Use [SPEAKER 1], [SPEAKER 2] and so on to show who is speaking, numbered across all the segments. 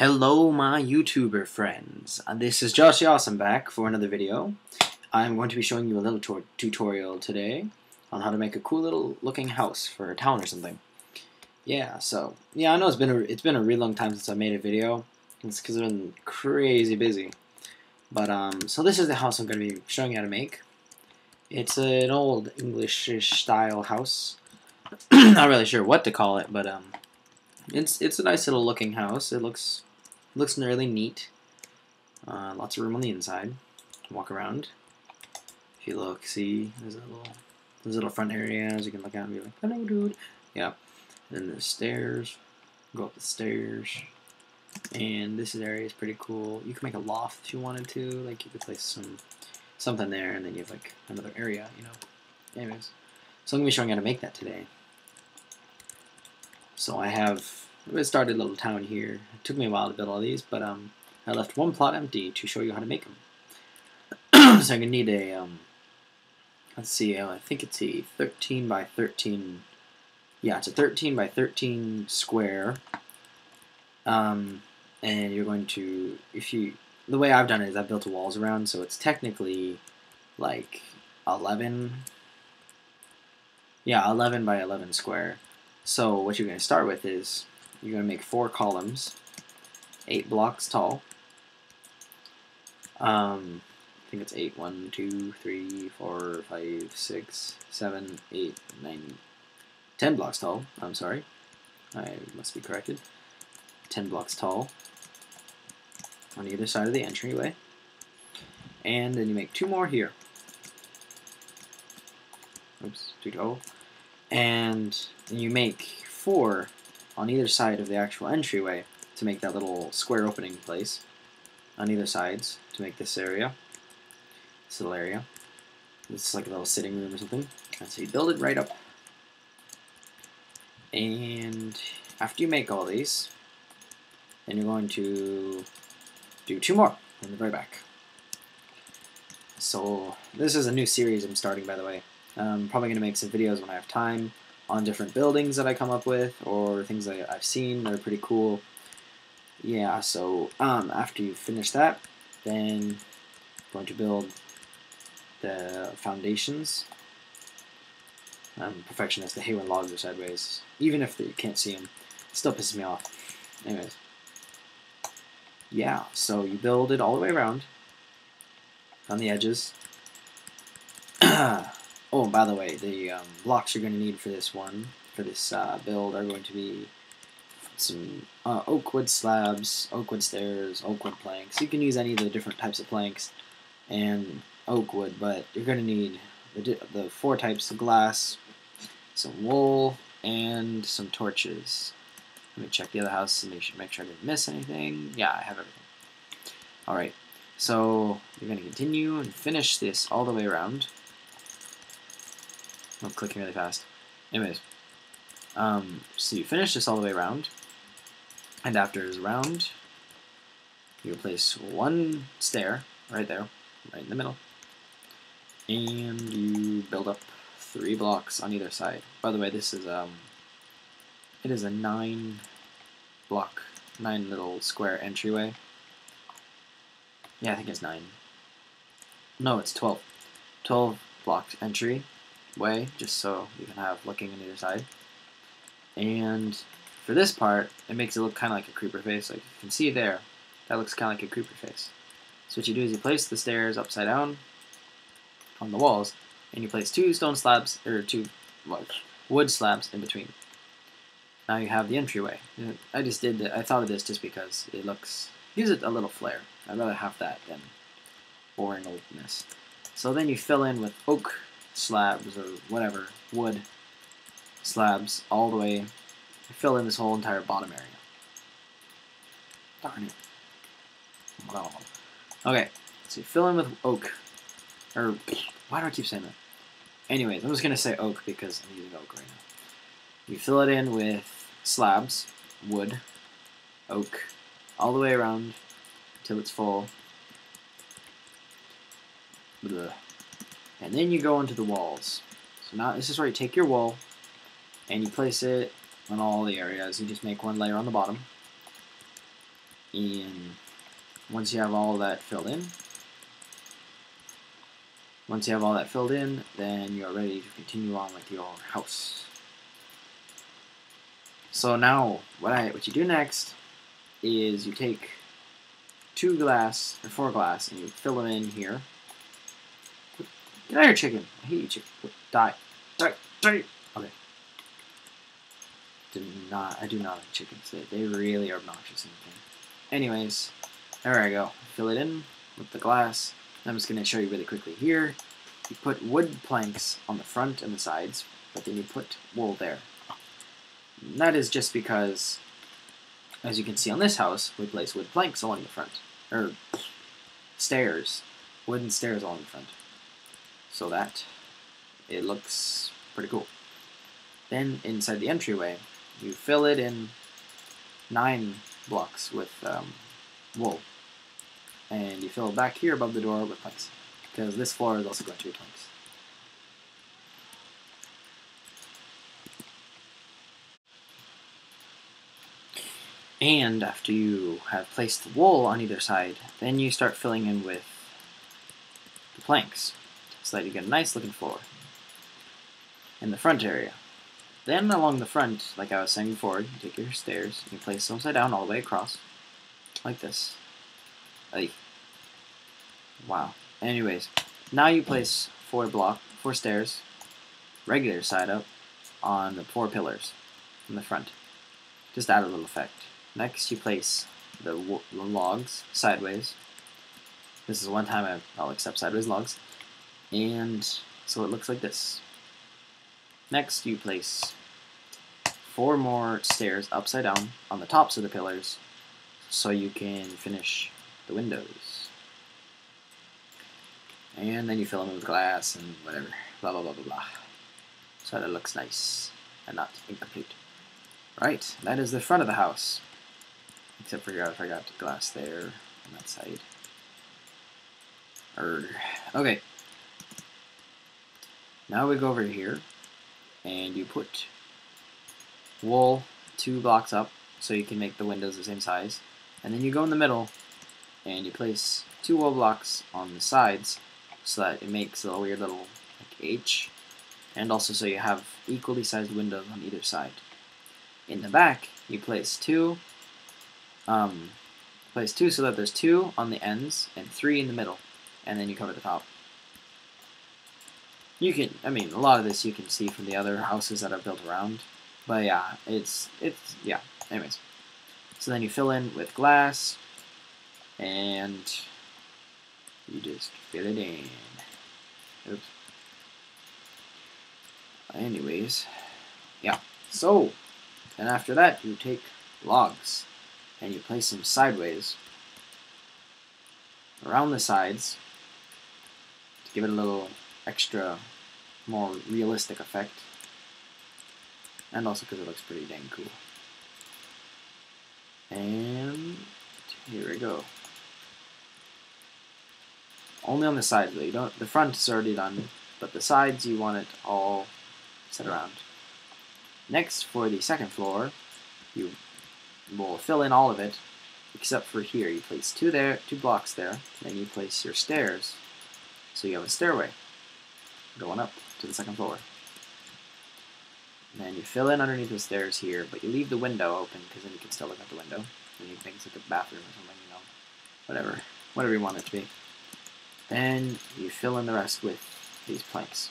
[SPEAKER 1] Hello my YouTuber friends, uh, this is Josh Awesome back for another video. I'm going to be showing you a little tutorial today on how to make a cool little looking house for a town or something. Yeah, so, yeah I know it's been a, it's been a really long time since I made a video. It's because I've been crazy busy. But, um, so this is the house I'm going to be showing you how to make. It's an old English style house. Not really sure what to call it, but, um, it's it's a nice little looking house. It looks looks really neat. Uh, lots of room on the inside. Walk around. If you look, see there's a little there's a little front areas you can look out and be like, hello, dude. Yeah. And then the stairs. Go up the stairs. And this area is pretty cool. You can make a loft if you wanted to. Like you could place some something there, and then you have like another area. You know. Anyways, so I'm gonna be showing how to make that today. So I have I started a little town here. It took me a while to build all these, but um, I left one plot empty to show you how to make them. so I'm gonna need a um, let's see, uh, I think it's a 13 by 13. Yeah, it's a 13 by 13 square. Um, and you're going to if you the way I've done it is I've built walls around, so it's technically like 11. Yeah, 11 by 11 square. So what you're going to start with is you're going to make four columns, eight blocks tall. Um, I think it's eight. One, two, three, four, five, six, seven, eight, nine, ten blocks tall. I'm sorry. I must be corrected. Ten blocks tall on either side of the entryway. And then you make two more here. Oops, too tall and you make four on either side of the actual entryway to make that little square opening place on either sides to make this area, this little area. This is like a little sitting room or something. And so you build it right up. And after you make all these, then you're going to do two more in the very back. So this is a new series I'm starting, by the way. I'm probably going to make some videos when I have time on different buildings that I come up with or things that I've seen that are pretty cool. Yeah, so um, after you finish that, then I'm going to build the foundations. I'm perfectionist. I hate when logs are sideways. Even if you can't see them, it still pisses me off. Anyways. Yeah, so you build it all the way around on the edges. Oh, by the way, the um, blocks you're going to need for this one, for this uh, build, are going to be some uh, oak wood slabs, oak wood stairs, oak wood planks. You can use any of the different types of planks and oak wood, but you're going to need the, the four types of glass, some wool, and some torches. Let me check the other house and make sure, make sure I didn't miss anything. Yeah, I have everything. Alright, so you're going to continue and finish this all the way around. I'm clicking really fast. Anyways, um, so you finish this all the way around, and after it's around, you place one stair right there, right in the middle, and you build up three blocks on either side. By the way, this is um, it is a nine block, nine little square entryway. Yeah, I think it's nine. No, it's 12. 12 block entry way, just so you can have looking on either side. And for this part, it makes it look kind of like a creeper face. Like you can see there, that looks kind of like a creeper face. So what you do is you place the stairs upside down on the walls, and you place two stone slabs, or two wood slabs in between. Now you have the entryway. I just did, I thought of this just because it looks, gives it a little flair. I'd rather have that than boring oldness. So then you fill in with oak slabs or whatever, wood slabs all the way, fill in this whole entire bottom area. Darn it. Okay, so fill in with oak, or why do I keep saying that? Anyways, I'm just going to say oak because I'm using oak right now. You fill it in with slabs, wood, oak, all the way around until it's full. Blah. And then you go into the walls. So now this is where you take your wool and you place it on all the areas. You just make one layer on the bottom. And once you have all that filled in, once you have all that filled in, then you're ready to continue on with your house. So now, what I what you do next is you take two glass or four glass and you fill them in here. Get out of here, chicken! I hate you, chicken. Die, die, die. Okay. Do not. I do not like chickens. They, they really are obnoxious in the game. Anyways, there I go. Fill it in with the glass. I'm just going to show you really quickly here. You put wood planks on the front and the sides, but then you put wool there. And that is just because, as you can see on this house, we place wood planks along the front. Or stairs. Wooden stairs along the front. So that it looks pretty cool. Then inside the entryway, you fill it in nine blocks with um, wool. And you fill back here above the door with planks. Because this floor is also going to be planks. And after you have placed the wool on either side, then you start filling in with the planks so that you get a nice looking floor in the front area. Then along the front, like I was saying before, you take your stairs, you place them upside down all the way across, like this. Like, wow. Anyways, now you place four block, four stairs, regular side up, on the four pillars in the front. Just add a little effect. Next, you place the, the logs sideways. This is one time I'll accept sideways logs. And so it looks like this. Next, you place four more stairs upside down on the tops of the pillars so you can finish the windows. And then you fill them with glass and whatever, blah blah blah blah blah. So that it looks nice and not incomplete. Right, that is the front of the house. Except for if I forgot glass there on that side. Er, okay. Now we go over here and you put wool two blocks up so you can make the windows the same size. And then you go in the middle and you place two wool blocks on the sides so that it makes a weird little like H and also so you have equally sized windows on either side. In the back, you place two, um, place two so that there's two on the ends and three in the middle, and then you cover the top. You can, I mean, a lot of this you can see from the other houses that I've built around, but yeah, it's, it's, yeah, anyways. So then you fill in with glass, and you just fill it in. Oops. Anyways, yeah. So, and after that, you take logs and you place them sideways around the sides to give it a little extra, more realistic effect. And also because it looks pretty dang cool. And here we go. Only on the sides though. You don't. The front is already done, but the sides you want it all set around. Next, for the second floor, you will fill in all of it, except for here. You place two there, two blocks there, then you place your stairs, so you have a stairway going up to the second floor. And then you fill in underneath the stairs here, but you leave the window open because then you can still look out the window. And you think it's like a bathroom or something, you know, whatever, whatever you want it to be. Then you fill in the rest with these planks.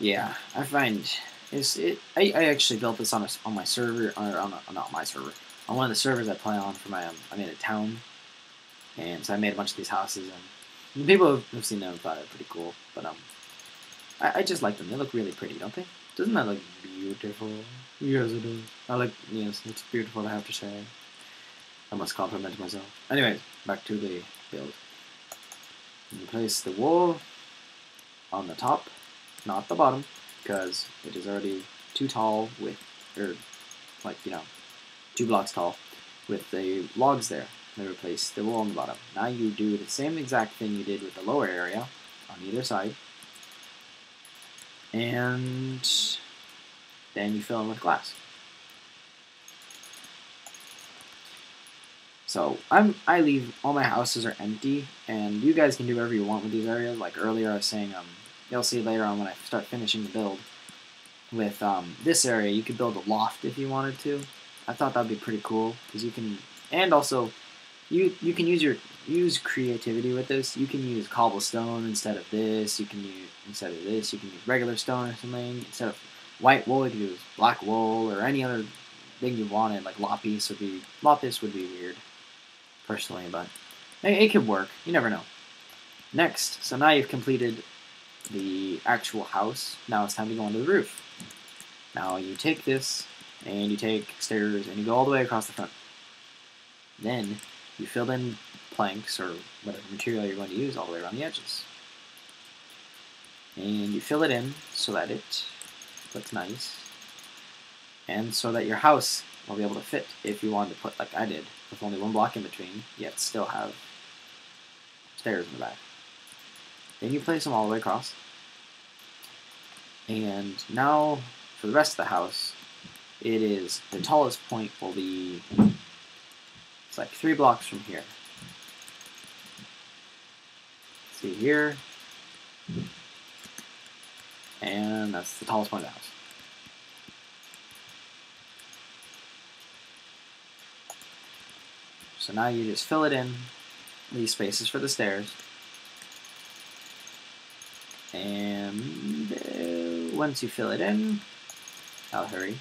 [SPEAKER 1] Yeah, I find is it. I, I actually built this on a, on my server, or on a, not my server, on one of the servers I play on for my. Um, I made a town, and so I made a bunch of these houses, and people who've seen them and thought they're pretty cool. But um, I, I just like them. They look really pretty, don't they? Doesn't that look beautiful? Yes, it does. I like. Yes, it's beautiful. I have to say. I must compliment myself. Anyway, back to the build. You place the wall on the top not the bottom, because it is already too tall with, or like, you know, two blocks tall with the logs there. They replace the wall on the bottom. Now you do the same exact thing you did with the lower area on either side. And then you fill in with glass. So I'm I leave all my houses are empty, and you guys can do whatever you want with these areas. Like earlier, I was saying, um, you'll see later on when I start finishing the build. With um, this area, you could build a loft if you wanted to. I thought that'd be pretty cool because you can, and also, you you can use your use creativity with this. You can use cobblestone instead of this. You can use instead of this. You can use regular stone or something instead of white wool. You can use black wool or any other thing you wanted. Like lapis would be lapis would be weird, personally, but it, it could work. You never know. Next, so now you've completed the actual house. Now it's time to go onto the roof. Now you take this and you take stairs and you go all the way across the front. Then you fill in planks or whatever material you're going to use all the way around the edges. And you fill it in so that it looks nice. And so that your house will be able to fit if you wanted to put like I did, with only one block in between, yet still have stairs in the back. Then you place them all the way across. And now for the rest of the house, it is the tallest point will be it's like three blocks from here. See here, and that's the tallest point of the house. So now you just fill it in, these spaces for the stairs, and uh, once you fill it in, I'll hurry.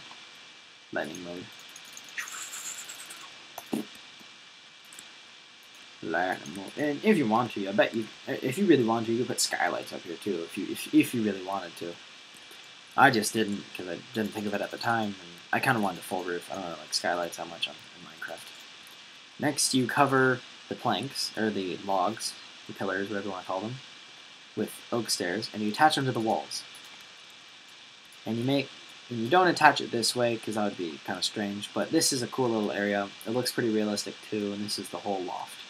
[SPEAKER 1] Lightning mode. Lightning mode. And if you want to, I bet you, if you really want to, you could put skylights up here too. If you, if, if you really wanted to. I just didn't because I didn't think of it at the time, and I kind of wanted a full roof. I don't know, like skylights that much on in Minecraft. Next, you cover the planks or the logs, the pillars, whatever you want to call them, with oak stairs, and you attach them to the walls. And you make and you don't attach it this way because that would be kind of strange, but this is a cool little area. It looks pretty realistic too, and this is the whole loft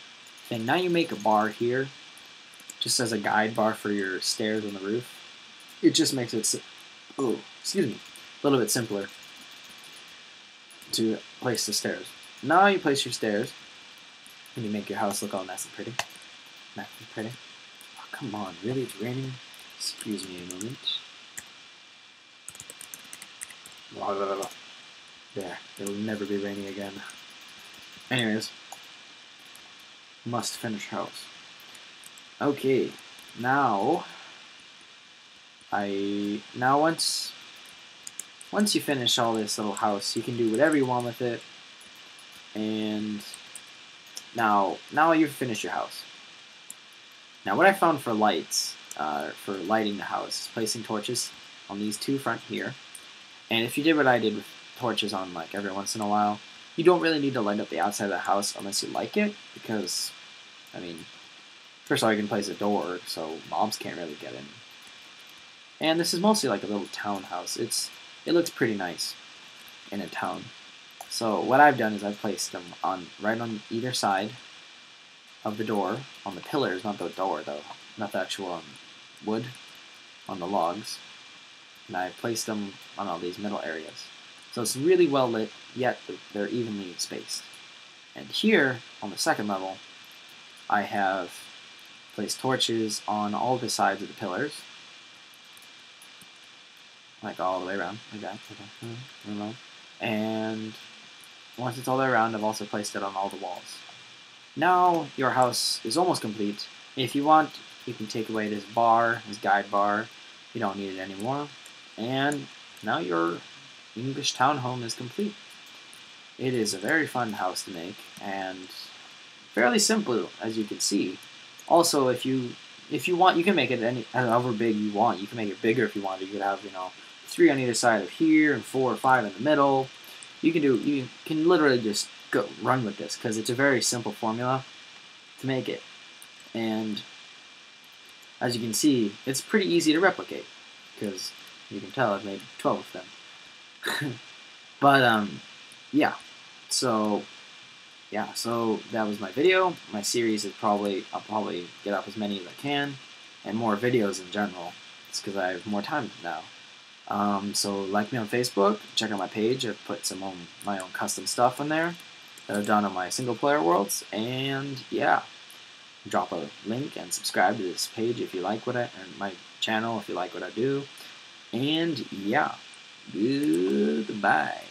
[SPEAKER 1] thing. Now you make a bar here, just as a guide bar for your stairs on the roof. It just makes it, oh, excuse me, a little bit simpler to place the stairs. Now you place your stairs, and you make your house look all nice and pretty. Nice and pretty. Oh, come on, really? It's raining? Excuse me a moment. There, it'll never be rainy again. Anyways, must finish house. Okay, now I now once once you finish all this little house, you can do whatever you want with it. And now now you've finished your house. Now what I found for lights, uh, for lighting the house, is placing torches on these two front here. And if you did what I did with torches on like every once in a while, you don't really need to light up the outside of the house unless you like it, because, I mean, first of all, you can place a door, so mobs can't really get in. And this is mostly like a little townhouse. It's it looks pretty nice in a town. So what I've done is I've placed them on right on either side of the door, on the pillars, not the door though, not the actual um, wood, on the logs and I've placed them on all these middle areas. So it's really well lit, yet they're evenly spaced. And here, on the second level, I have placed torches on all the sides of the pillars. Like all the way around, like that. Okay. And once it's all the way around, I've also placed it on all the walls. Now your house is almost complete. If you want, you can take away this bar, this guide bar. You don't need it anymore. And now your English townhome is complete. It is a very fun house to make and fairly simple as you can see. Also, if you if you want, you can make it any however big you want. You can make it bigger if you want. You could have you know three on either side of here and four or five in the middle. You can do you can literally just go run with this because it's a very simple formula to make it, and as you can see, it's pretty easy to replicate because you can tell I've made 12 of them. But, um, yeah. So, yeah, so that was my video. My series is probably, I'll probably get up as many as I can, and more videos in general. It's because I have more time now. Um, so like me on Facebook, check out my page. I've put some of my own custom stuff on there. that I've done on my single player worlds. And yeah, drop a link and subscribe to this page if you like what I, and my channel if you like what I do. And yeah, goodbye.